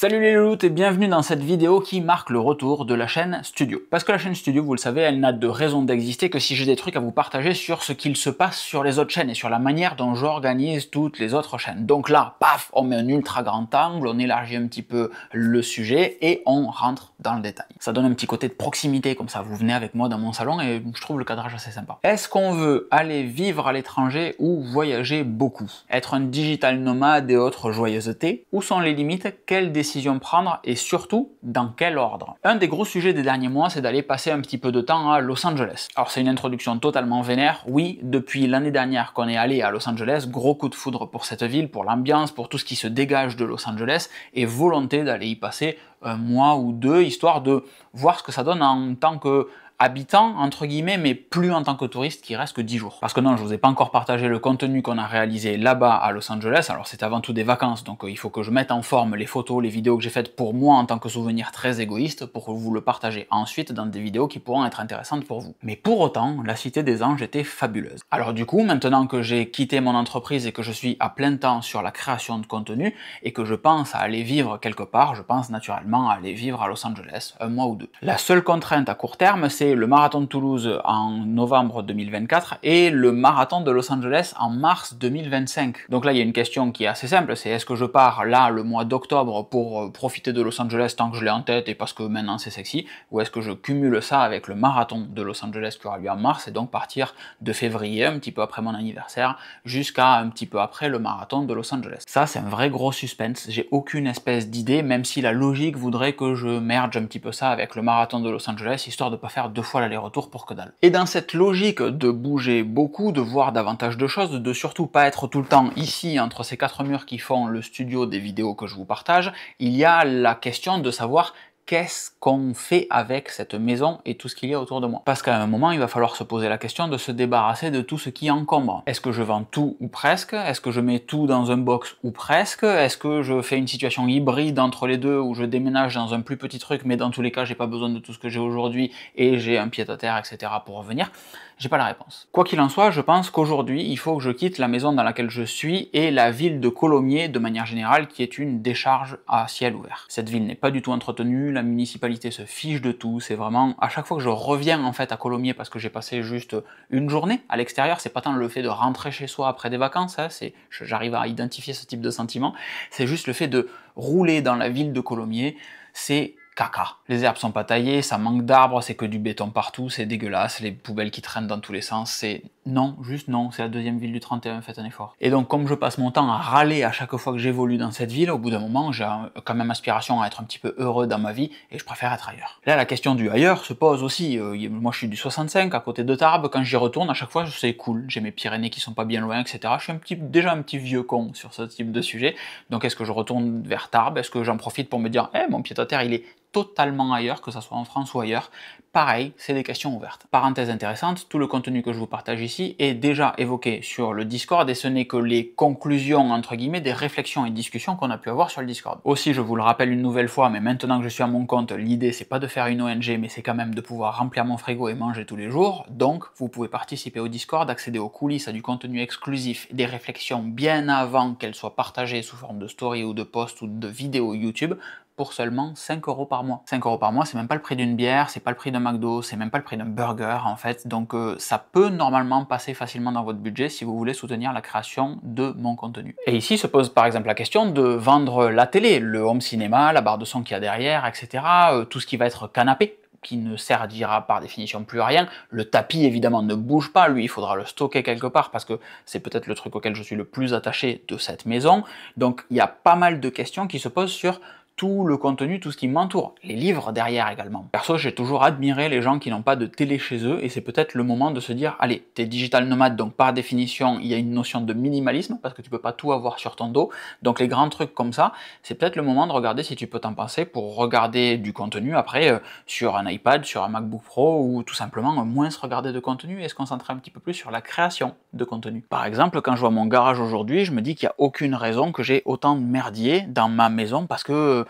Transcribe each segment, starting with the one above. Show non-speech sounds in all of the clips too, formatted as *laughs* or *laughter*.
Salut les louloutes et bienvenue dans cette vidéo qui marque le retour de la chaîne Studio. Parce que la chaîne Studio, vous le savez, elle n'a de raison d'exister que si j'ai des trucs à vous partager sur ce qu'il se passe sur les autres chaînes et sur la manière dont j'organise toutes les autres chaînes. Donc là, paf, on met un ultra grand angle, on élargit un petit peu le sujet et on rentre dans le détail. Ça donne un petit côté de proximité comme ça, vous venez avec moi dans mon salon et je trouve le cadrage assez sympa. Est-ce qu'on veut aller vivre à l'étranger ou voyager beaucoup? Être un digital nomade et autres joyeusetés? Où sont les limites? Décisions prendre et surtout dans quel ordre. Un des gros sujets des derniers mois, c'est d'aller passer un petit peu de temps à Los Angeles. Alors c'est une introduction totalement vénère. Oui, depuis l'année dernière qu'on est allé à Los Angeles, gros coup de foudre pour cette ville, pour l'ambiance, pour tout ce qui se dégage de Los Angeles et volonté d'aller y passer un mois ou deux, histoire de voir ce que ça donne en tant que habitant, entre guillemets, mais plus en tant que touriste qui reste que 10 jours. Parce que non, je vous ai pas encore partagé le contenu qu'on a réalisé là-bas à Los Angeles, alors c'est avant tout des vacances, donc euh, il faut que je mette en forme les photos, les vidéos que j'ai faites pour moi en tant que souvenir très égoïste, pour que vous le partagez ensuite dans des vidéos qui pourront être intéressantes pour vous. Mais pour autant, la Cité des Anges était fabuleuse. Alors du coup, maintenant que j'ai quitté mon entreprise et que je suis à plein temps sur la création de contenu, et que je pense à aller vivre quelque part, je pense naturellement à aller vivre à Los Angeles, un mois ou deux. La seule contrainte à court terme, c'est le marathon de Toulouse en novembre 2024 et le marathon de Los Angeles en mars 2025. Donc là, il y a une question qui est assez simple, c'est est-ce que je pars là le mois d'octobre pour euh, profiter de Los Angeles tant que je l'ai en tête et parce que maintenant c'est sexy, ou est-ce que je cumule ça avec le marathon de Los Angeles qui aura lieu en mars et donc partir de février, un petit peu après mon anniversaire, jusqu'à un petit peu après le marathon de Los Angeles? Ça, c'est un vrai gros suspense. J'ai aucune espèce d'idée, même si la logique voudrait que je merge un petit peu ça avec le marathon de Los Angeles, histoire de pas faire deux fois l'aller retour pour que dalle. Et dans cette logique de bouger beaucoup, de voir davantage de choses, de surtout pas être tout le temps ici entre ces quatre murs qui font le studio des vidéos que je vous partage, il y a la question de savoir qu'est-ce qu'on fait avec cette maison et tout ce qu'il y a autour de moi. Parce qu'à un moment, il va falloir se poser la question de se débarrasser de tout ce qui encombre. Est-ce que je vends tout ou presque? Est-ce que je mets tout dans un box ou presque? Est-ce que je fais une situation hybride entre les deux où je déménage dans un plus petit truc mais dans tous les cas, j'ai pas besoin de tout ce que j'ai aujourd'hui et j'ai un pied à terre, etc. pour revenir? J'ai pas la réponse. Quoi qu'il en soit, je pense qu'aujourd'hui, il faut que je quitte la maison dans laquelle je suis et la ville de Colomiers de manière générale, qui est une décharge à ciel ouvert. Cette ville n'est pas du tout entretenue, la municipalité se fiche de tout, c'est vraiment, à chaque fois que je reviens en fait à Colomiers parce que j'ai passé juste une journée à l'extérieur, c'est pas tant le fait de rentrer chez soi après des vacances, hein, c'est, j'arrive à identifier ce type de sentiment, c'est juste le fait de rouler dans la ville de Colomiers, c'est caca. Les herbes sont pas taillées, ça manque d'arbres, c'est que du béton partout, c'est dégueulasse, les poubelles qui traînent dans tous les sens, c'est non, juste non, c'est la deuxième ville du 31, faites un effort. Et donc comme je passe mon temps à râler à chaque fois que j'évolue dans cette ville, au bout d'un moment, j'ai quand même aspiration à être un petit peu heureux dans ma vie et je préfère être ailleurs. Là, la question du ailleurs se pose aussi. Euh, moi, je suis du 65, à côté de Tarbes, quand j'y retourne, à chaque fois, c'est cool, j'ai mes Pyrénées qui sont pas bien loin, etc. Je suis déjà un petit vieux con sur ce type de sujet. Donc est-ce que je retourne vers Tarbes? Est-ce que j'en profite pour me dire, eh, mon pied à terre, il est totalement ailleurs, que ce soit en France ou ailleurs? Pareil, c'est des questions ouvertes. Parenthèse intéressante, tout le contenu que je vous partage ici est déjà évoqué sur le Discord et ce n'est que les conclusions, entre guillemets, des réflexions et discussions qu'on a pu avoir sur le Discord. Aussi, je vous le rappelle une nouvelle fois, mais maintenant que je suis à mon compte, l'idée c'est pas de faire une ONG, mais c'est quand même de pouvoir remplir mon frigo et manger tous les jours. Donc, vous pouvez participer au Discord, accéder aux coulisses, à du contenu exclusif, des réflexions bien avant qu'elles soient partagées sous forme de story ou de post ou de vidéo YouTube pour seulement 5 euros par mois. 5 euros par mois, c'est même pas le prix d'une bière, c'est pas le prix d'un McDo, c'est même pas le prix d'un burger en fait. Donc euh, ça peut normalement passer facilement dans votre budget si vous voulez soutenir la création de mon contenu. Et ici se pose par exemple la question de vendre la télé, le home cinéma, la barre de son qu'il y a derrière, etc. Euh, tout ce qui va être canapé qui ne servira par définition plus à rien. Le tapis, évidemment, ne bouge pas. Lui, il faudra le stocker quelque part parce que c'est peut-être le truc auquel je suis le plus attaché de cette maison. Donc, il y a pas mal de questions qui se posent sur tout le contenu, tout ce qui m'entoure, les livres derrière également. Perso, j'ai toujours admiré les gens qui n'ont pas de télé chez eux, et c'est peut-être le moment de se dire, allez, t'es digital nomade, donc par définition, il y a une notion de minimalisme, parce que tu peux pas tout avoir sur ton dos, donc les grands trucs comme ça, c'est peut-être le moment de regarder si tu peux t'en passer pour regarder du contenu après euh, sur un iPad, sur un MacBook Pro, ou tout simplement moins se regarder de contenu et se concentrer un petit peu plus sur la création de contenu. Par exemple, quand je vois mon garage aujourd'hui, je me dis qu'il n'y a aucune raison que j'ai autant de merdier dans ma maison, parce que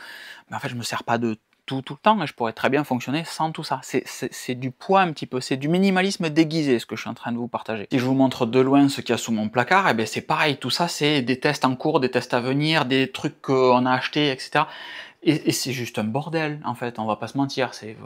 mais en fait, je me sers pas de tout, tout le temps, et je pourrais très bien fonctionner sans tout ça. C'est du poids un petit peu, c'est du minimalisme déguisé ce que je suis en train de vous partager. Si je vous montre de loin ce qu'il y a sous mon placard, et eh c'est pareil, tout ça c'est des tests en cours, des tests à venir, des trucs qu'on a achetés, etc. Et, c'est juste un bordel, en fait, on va pas se mentir, c'est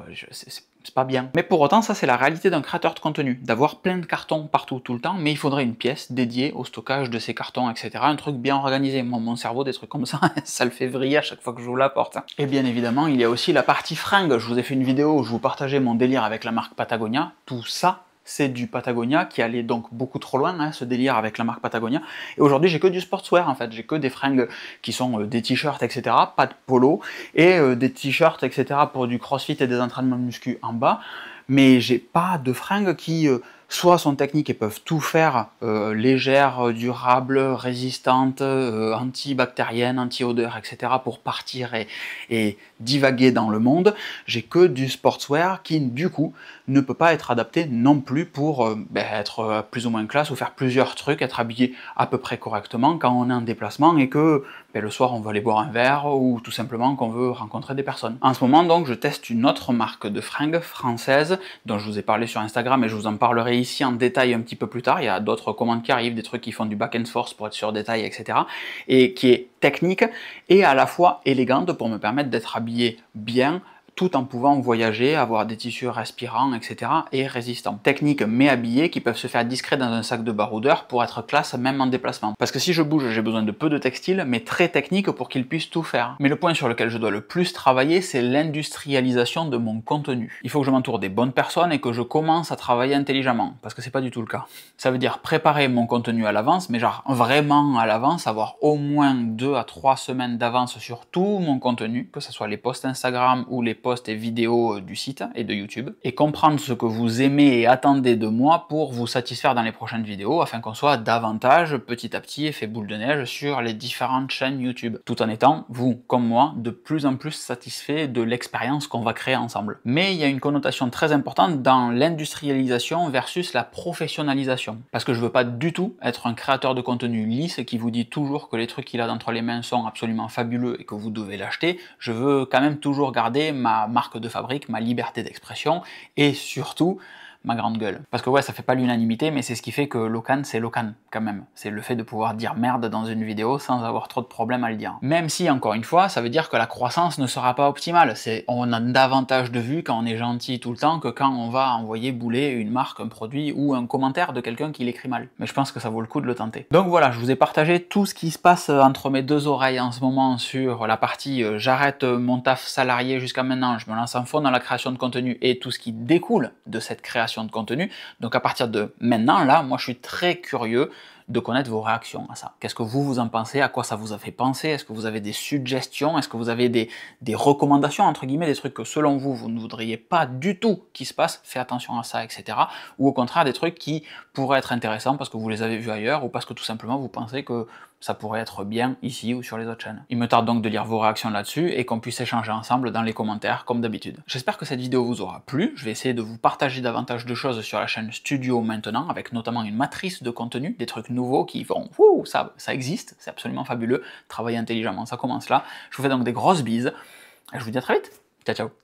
pas bien. Mais pour autant, ça c'est la réalité d'un créateur de contenu, d'avoir plein de cartons partout, tout le temps, mais il faudrait une pièce dédiée au stockage de ces cartons, etc. Un truc bien organisé. Moi, mon cerveau, des trucs comme ça, *laughs* ça le fait vriller à chaque fois que je vous la porte. Et bien évidemment, il y a aussi la partie fringue. Je vous ai fait une vidéo où je vous partageais mon délire avec la marque Patagonia. Tout ça, c'est du Patagonia qui allait donc beaucoup trop loin, hein, ce délire avec la marque Patagonia. Et aujourd'hui, j'ai que du sportswear en fait, j'ai que des fringues qui sont euh, des t-shirts, etc., pas de polo, et euh, des t-shirts, etc., pour du crossfit et des entraînements muscu en bas. Mais j'ai pas de fringues qui euh, soit sont techniques et peuvent tout faire, légères, durables, résistantes, antibactériennes, anti-odeur, etc., pour partir et, et divaguer dans le monde. J'ai que du sportswear qui, du coup, ne peut pas être adapté non plus pour euh, ben, être euh, plus ou moins classe ou faire plusieurs trucs, être habillé à peu près correctement quand on est en déplacement et que ben, le soir on veut aller boire un verre ou tout simplement qu'on veut rencontrer des personnes. En ce moment donc je teste une autre marque de fringues française dont je vous ai parlé sur Instagram et je vous en parlerai ici en détail un petit peu plus tard. Il y a d'autres commandes qui arrivent, des trucs qui font du back and forth pour être sur détail, etc. Et qui est technique et à la fois élégante pour me permettre d'être habillé bien tout en pouvant voyager, avoir des tissus respirants, etc. et résistants. Techniques mais habillés qui peuvent se faire discrets dans un sac de baroudeur pour être classe même en déplacement. Parce que si je bouge, j'ai besoin de peu de textile, mais très technique pour qu'ils puissent tout faire. Mais le point sur lequel je dois le plus travailler, c'est l'industrialisation de mon contenu. Il faut que je m'entoure des bonnes personnes et que je commence à travailler intelligemment, parce que c'est pas du tout le cas. Ça veut dire préparer mon contenu à l'avance, mais genre vraiment à l'avance, avoir au moins 2 à 3 semaines d'avance sur tout mon contenu, que ce soit les posts Instagram ou les posts et vidéos euh, du site et de YouTube, et comprendre ce que vous aimez et attendez de moi pour vous satisfaire dans les prochaines vidéos, afin qu'on soit davantage, petit à petit, effet boule de neige sur les différentes chaînes YouTube, tout en étant, vous comme moi, de plus en plus satisfait de l'expérience qu'on va créer ensemble. Mais il y a une connotation très importante dans l'industrialisation versus la professionnalisation, parce que je veux pas du tout être un créateur de contenu lisse qui vous dit toujours que les trucs qu'il a entre les mains sont absolument fabuleux et que vous devez l'acheter, je veux quand même toujours garder ma marque de fabrique, ma liberté d'expression et surtout ma grande gueule. Parce que ouais, ça fait pas l'unanimité, mais c'est ce qui fait que Locan, c'est Locan, quand même. C'est le fait de pouvoir dire merde dans une vidéo sans avoir trop de problèmes à le dire. Même si, encore une fois, ça veut dire que la croissance ne sera pas optimale. C'est, on a davantage de vues quand on est gentil tout le temps que quand on va envoyer bouler une marque, un produit ou un commentaire de quelqu'un qui l'écrit mal. Mais je pense que ça vaut le coup de le tenter. Donc voilà, je vous ai partagé tout ce qui se passe entre mes deux oreilles en ce moment sur la partie euh, j'arrête mon taf salarié jusqu'à maintenant, je me lance en fond dans la création de contenu et tout ce qui découle de cette création de contenu. Donc à partir de maintenant, là, moi je suis très curieux de connaître vos réactions à ça. Qu'est-ce que vous, vous en pensez? À quoi ça vous a fait penser? Est-ce que vous avez des suggestions? Est-ce que vous avez des, des, recommandations, entre guillemets, des trucs que selon vous, vous ne voudriez pas du tout qui se passe? Faites attention à ça, etc. Ou au contraire, des trucs qui pourraient être intéressants parce que vous les avez vus ailleurs ou parce que tout simplement vous pensez que ça pourrait être bien ici ou sur les autres chaînes. Il me tarde donc de lire vos réactions là-dessus et qu'on puisse échanger ensemble dans les commentaires comme d'habitude. J'espère que cette vidéo vous aura plu, je vais essayer de vous partager davantage de choses sur la chaîne Studio maintenant, avec notamment une matrice de contenu, des trucs nouveaux qui vont, ouh, ça, ça existe, c'est absolument fabuleux, travailler intelligemment, ça commence là. Je vous fais donc des grosses bises, je vous dis à très vite, ciao ciao